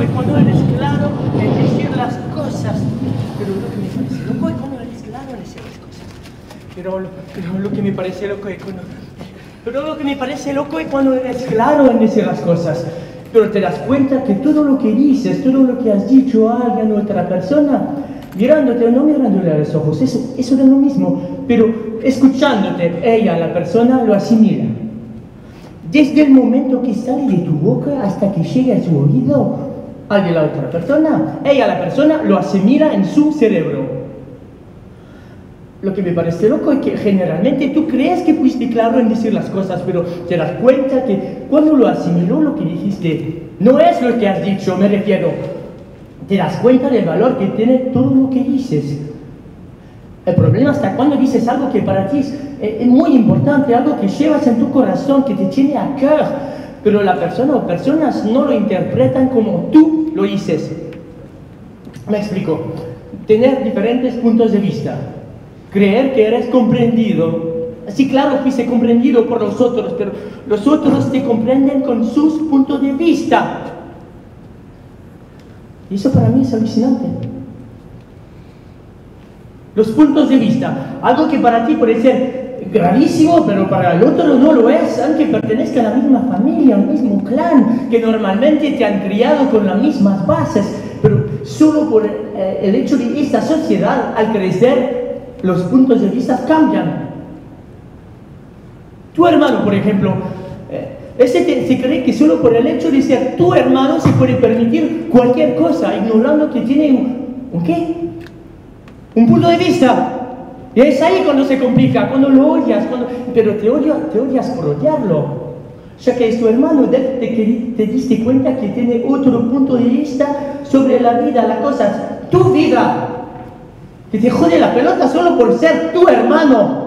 es cuando eres claro en decir las cosas. Pero lo que me parece loco es cuando eres claro en decir las cosas. Pero, lo- pero lo que me parece loco es cuando... Pero lo que me parece loco es cuando eres claro en decir las cosas. Pero te das cuenta que todo lo que dices, todo lo que has dicho a alguien o a otra persona, mirándote o no mirándole a los ojos, eso, eso es lo mismo. Pero escuchándote, ella, la persona, lo asimila. Desde el momento que sale de tu boca hasta que llega a su oído, al de la otra persona, ella, la persona, lo asimila en su cerebro. Lo que me parece loco es que generalmente tú crees que fuiste claro en decir las cosas, pero te das cuenta que cuando lo asimiló lo que dijiste no es lo que has dicho, me refiero. Te das cuenta del valor que tiene todo lo que dices. El problema está cuando dices algo que para ti es, eh, es muy importante, algo que llevas en tu corazón, que te tiene a cœur, pero la persona o personas no lo interpretan como tú lo dices. Me explico. Tener diferentes puntos de vista. Creer que eres comprendido. Sí, claro, fuiste comprendido por los otros, pero los otros te comprenden con sus puntos de vista. Y eso para mí es alucinante. Los puntos de vista. Algo que para ti puede ser gravísimo, pero para el otro no lo es, aunque pertenezca a la misma familia, al mismo clan, que normalmente te han criado con las mismas bases. Pero solo por eh, el hecho de esta sociedad, al crecer, los puntos de vista cambian. Tu hermano, por ejemplo, eh, ese te- se cree que solo por el hecho de ser tu hermano se puede permitir cualquier cosa, ignorando que tiene un, ¿un qué? Un punto de vista. Y es ahí cuando se complica, cuando lo odias, pero te, odio, te odias por odiarlo. Ya que es tu hermano, te, que- te diste cuenta que tiene otro punto de vista sobre la vida, las cosas, tu vida. Que te jode la pelota solo por ser tu hermano.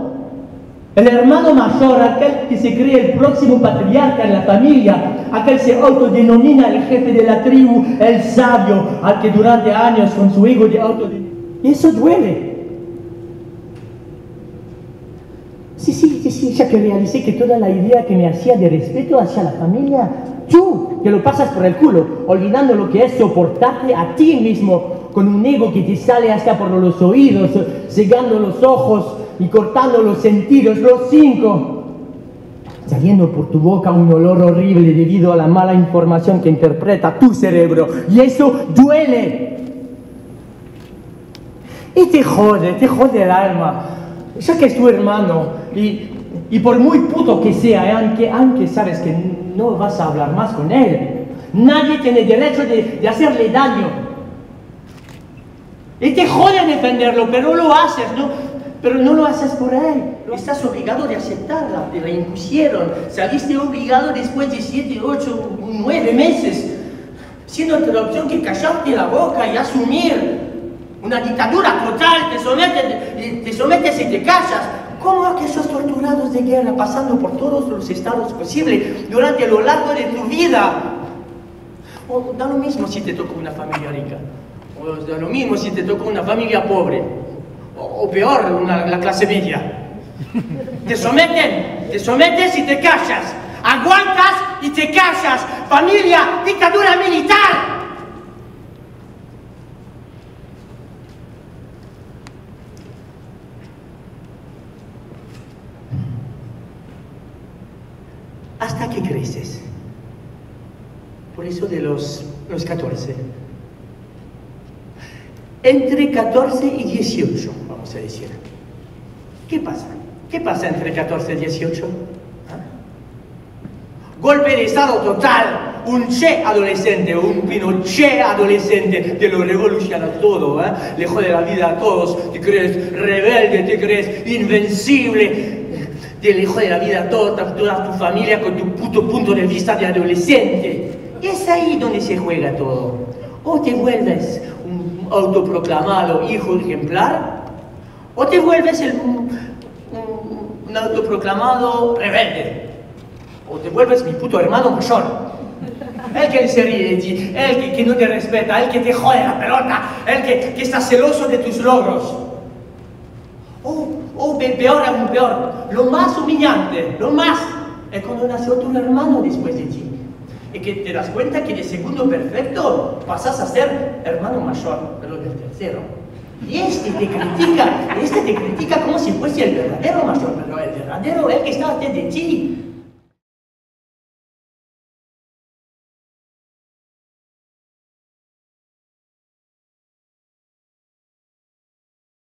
El hermano mayor, aquel que se cree el próximo patriarca en la familia, aquel se autodenomina el jefe de la tribu, el sabio, al que durante años con su ego de autodenominación. Y eso duele. Sí, sí, sí, sí, ya que realicé que toda la idea que me hacía de respeto hacia la familia, tú, que lo pasas por el culo, olvidando lo que es soportarte a ti mismo, con un ego que te sale hasta por los oídos, cegando los ojos y cortando los sentidos, los cinco. Saliendo por tu boca un olor horrible debido a la mala información que interpreta tu cerebro. Y eso duele. Y te jode, te jode el alma. Ya que es tu hermano y, por muy puto que sea, aunque, aunque sabes que no vas a hablar más con él, nadie tiene derecho de, hacerle daño. Y te jode defenderlo, pero lo haces, ¿no? Pero no lo haces por él. Estás obligado de aceptarla, te la impusieron. Saliste obligado después de 7, 8, 9 meses. Siendo otra opción que callarte la boca y asumir una dictadura total, te sometes, te sometes y te callas. ¿Cómo aquellos torturados de guerra pasando por todos los estados posibles durante lo largo de tu vida? O da lo mismo si te tocó una familia rica, o da lo mismo si te tocó una familia pobre, o, o peor, una- la clase media. Te someten, te sometes y te callas. Aguantas y te callas. Familia, dictadura militar. hasta que creces. Por eso los, los 14. Entre 14 y 18, vamos a decir. ¿Qué pasa? ¿Qué pasa entre 14 y 18? ¿Ah? Golpe de estado total. Un Che adolescente, un Pinochet adolescente, te lo revoluciona todo, ¿eh? le jode la vida a todos, te crees rebelde, te crees invencible, te le jode la vida a toda, toda tu familia con tu puto punto de vista de adolescente. Es ahí donde se juega todo. O te vuelves un autoproclamado hijo ejemplar, o te vuelves el- un, autoproclamado rebelde, o te vuelves mi puto hermano mayor. El que se ríe el que, no te respeta, el que te jode la pelota, el que, está celoso de tus logros. O, o pe- peor aún peor, lo más humillante, lo más, es cuando nació tu hermano después de ti. Es que te das cuenta que de segundo perfecto pasas a ser hermano mayor, pero del tercero. Y este te critica, este te critica como si fuese el verdadero mayor, pero el verdadero es el que está antes de ti.